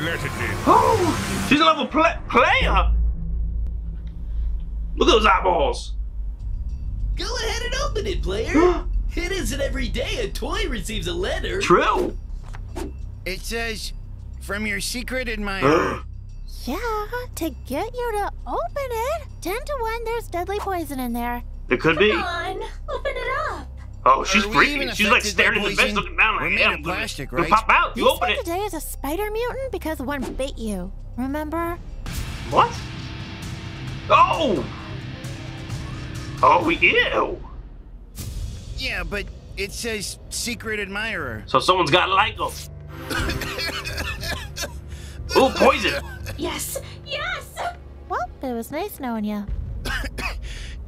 Let it in. Oh, she's a level pla player. Look at those eyeballs. Go ahead and open it, player. it isn't every day a toy receives a letter. True. It says, from your secret admirer. Yeah, to get you to open it. Ten to one, there's deadly poison in there. It could be. Come on, open it up. Oh, she's Are we freaking. She's like staring in the vents, looking down like, We're made yeah, of I'm plastic, gonna right? pop out. You You open spent it. today as a spider mutant because one bit you. Remember? What? Oh! Oh, ew! Yeah, but it says secret admirer. So someone's got to like them. Ooh, poison! Yes, yes. Well, it was nice knowing you.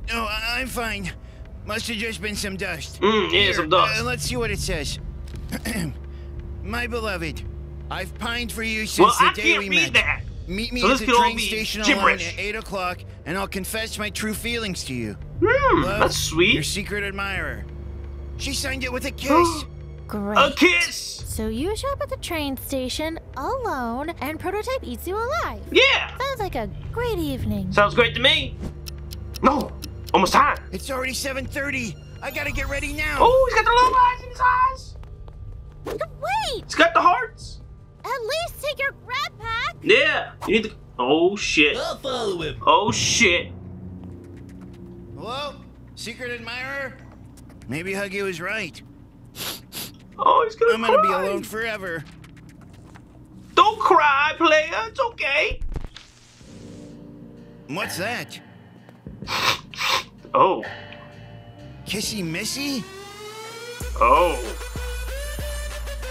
No, I- I'm fine. Must have just been some dust. Mmm, yeah, Here, some dust. uh, let's see what it says. My beloved, I've pined for you since well, the I day can't we read met. that. Meet me So at the train station gibberish. alone at 8 o'clock, and I'll confess my true feelings to you. Hmm, Love, that's sweet. Your secret admirer. She signed it with a kiss. Great. A kiss! So you show up at the train station alone, and Prototype eats you alive. Yeah! Sounds like a great evening. Sounds great to me. No! Almost time. it's already 7.30. I gotta get ready now. Oh, he's got the little eyes in his eyes. Wait! He's got the hearts. At least take your grab pack! Yeah. You need to. Oh, shit. I'll follow him. Oh, shit. Hello? Secret admirer? Maybe Huggy was right. Oh, he's gonna I'm gonna be alone forever. Don't cry, player. It's okay. What's that? Oh. Kissy Missy? Oh.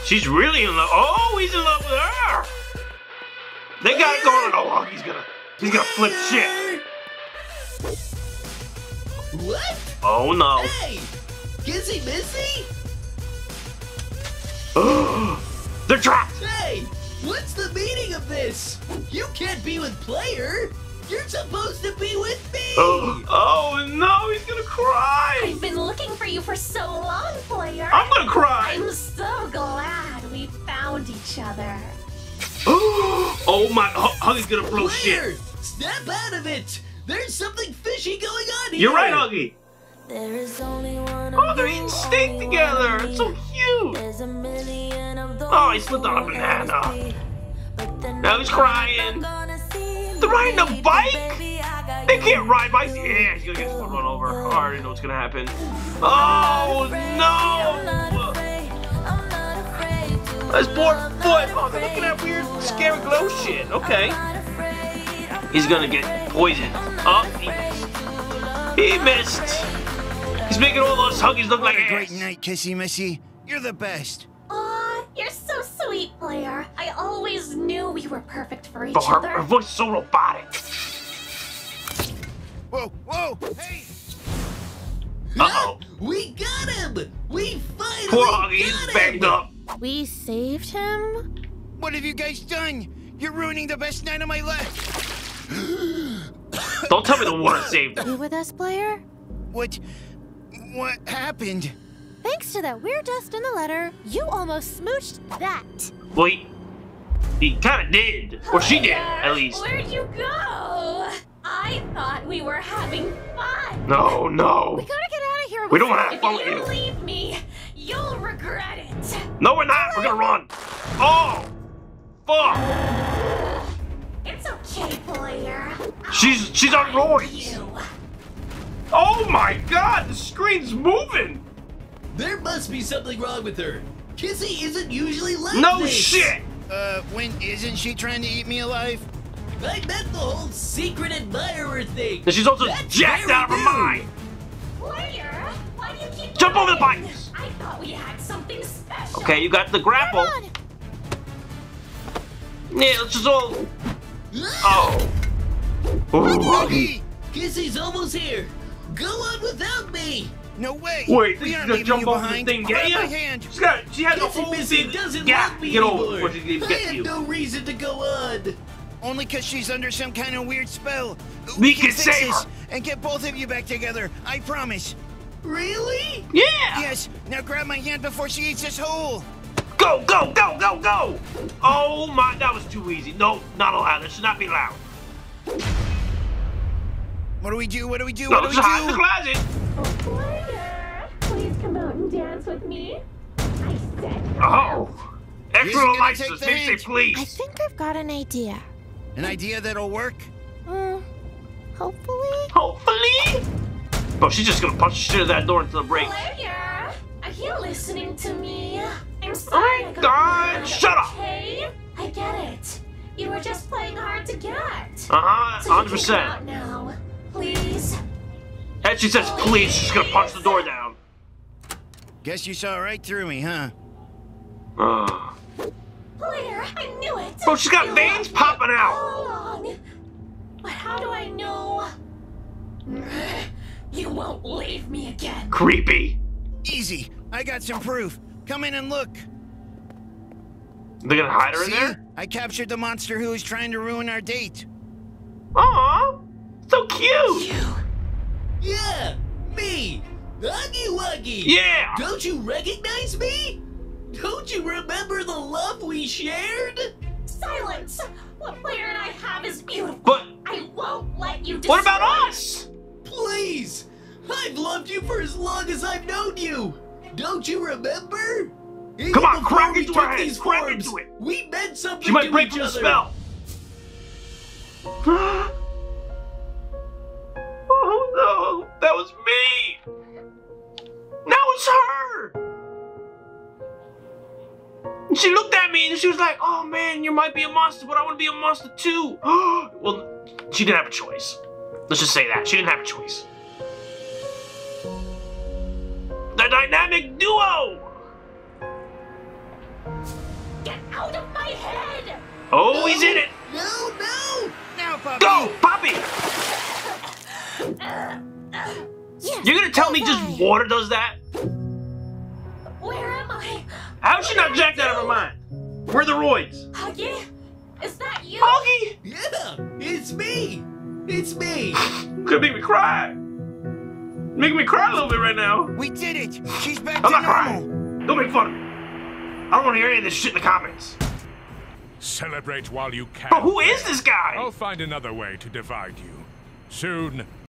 She's really in love. Oh, he's in love with her. They got it going. Oh, he's gonna, he's gonna flip shit. What? Oh no. Hey! Kissy Missy? Oh, they're trapped. Hey! What's the meaning of this? You can't be with player. You're supposed to be with me. Oh, oh no, I'm gonna cry. I'm so glad we found each other. oh my, H- Huggy's gonna blow player, shit. snap out of it. There's something fishy going on here. You're right, Huggy. There is only one Oh, they're eating steak together. It's so cute. A million of those Oh, he slipped on a banana. Now he's crying. They're riding a bike? They can't ride bikes. Yeah, he's gonna get run over. I already know what's gonna happen. Oh no! That's poor foot. Oh, they're looking at weird, scary glow shit. Okay. He's gonna get poisoned. Oh, he missed. He missed. He's making all those huggies look like What a great ass. night, Kissy Missy. You're the best. Aw, you're so sweet, player. I always knew we were perfect for each But her, other. her voice is so robotic. Whoa, whoa, hey! Uh-oh. We got him. We finally Poor Huggy, got he's him. up. We saved him? What have you guys done? You're ruining the best night of my life. Don't tell me the water saved him. You with us, player? What? What happened? Thanks to that weird dust in the letter, you almost smooched that. Well, he, he kind of did. Or she did, at oh least. Where'd you go? I thought we were having fun. No, no. We gotta get out of here. We don't want to have If fun with you you. leave me, you'll regret it. No, we're not. We're gonna run. Oh! Fuck! It's okay, player. She's she's on roids. You. Oh my god, the screen's moving. There must be something wrong with her. Kissy isn't usually like No this. shit. Uh, when isn't she trying to eat me alive? I meant the whole secret admirer thing. And she's also That's jacked out of her mind. Player, why do you keep Jump over the running? bikes. I thought we had something special. Okay, you got the grapple. Yeah, let's just all. Oh. Ooh, Huggy. Kissy's almost here. Go on without me. No way. Wait, we she's aren't gonna leaving jump you over the behind. thing, Grab get my hand. She's got. She has a whole Missy doesn't gap like me get over anymore. before she can even I get have you. no reason to go on. Only because she's under some kind of weird spell. We can fix save this her. and get both of you back together. I promise. Really? Yeah. Yes. Now grab my hand before she eats this whole. Go, go, go, go, go. Oh, Oh my, that was too easy. No, not allowed. That should not be allowed. What do we do? What do we do? No, What do we just hide in the do? closet. Player, please come out and dance with me. I said. Oh. Who's Extra gonna license. take the Maybe say hint? I think I've got an idea. An idea that'll work? Hmm. Hopefully. Hopefully. Oh, she's just gonna punch the shit out that door into the break. Player, are you listening to me? I'm sorry. Oh my I got God, mad, shut up. Okay, I get it. You were just playing hard to get. Uh-huh, So you can 100%. come out now, please. And she says please, she's gonna punch the door down. Guess you saw right through me, huh? Ugh. Player, I knew it. Bro, she's got veins popping out. all along. But how do I know? You won't leave me again. Creepy. Easy. I got some proof. Come in and look. They're gonna hide her in there? I captured the monster who was trying to ruin our date. Aw, so cute. You. Yeah, me, Huggy Wuggy. Yeah. Don't you recognize me? Don't you remember the love we shared? Silence! What player and I have is beautiful. But I won't let you what about us? Please! I've loved you for as long as I've known you! Don't you remember? Even Come on, before crack we into took her head, these crack forms, into it. We meant something She might to break each from the other. spell. And She looked at me and she was like, "Oh man, you might be a monster, but I want to be a monster too." well, she didn't have a choice. Let's just say that she didn't have a choice. The dynamic duo. Get out of my head! Oh, he's in it. No, no! Now, puppy. Go, Poppy. Yes. You're gonna tell me just water does that? Where am I? How'd she not jacked out of her mind? Where are the roids? Huggy? Is that you? Augie! Yeah, it's me! It's me! Could make me cry. Making me cry a little bit right now. We did it. She's back I'm to not normal. crying. Don't make fun of me. I don't want to hear any of this shit in the comments. Celebrate while you can. Bro, who is this guy? I'll find another way to divide you. Soon,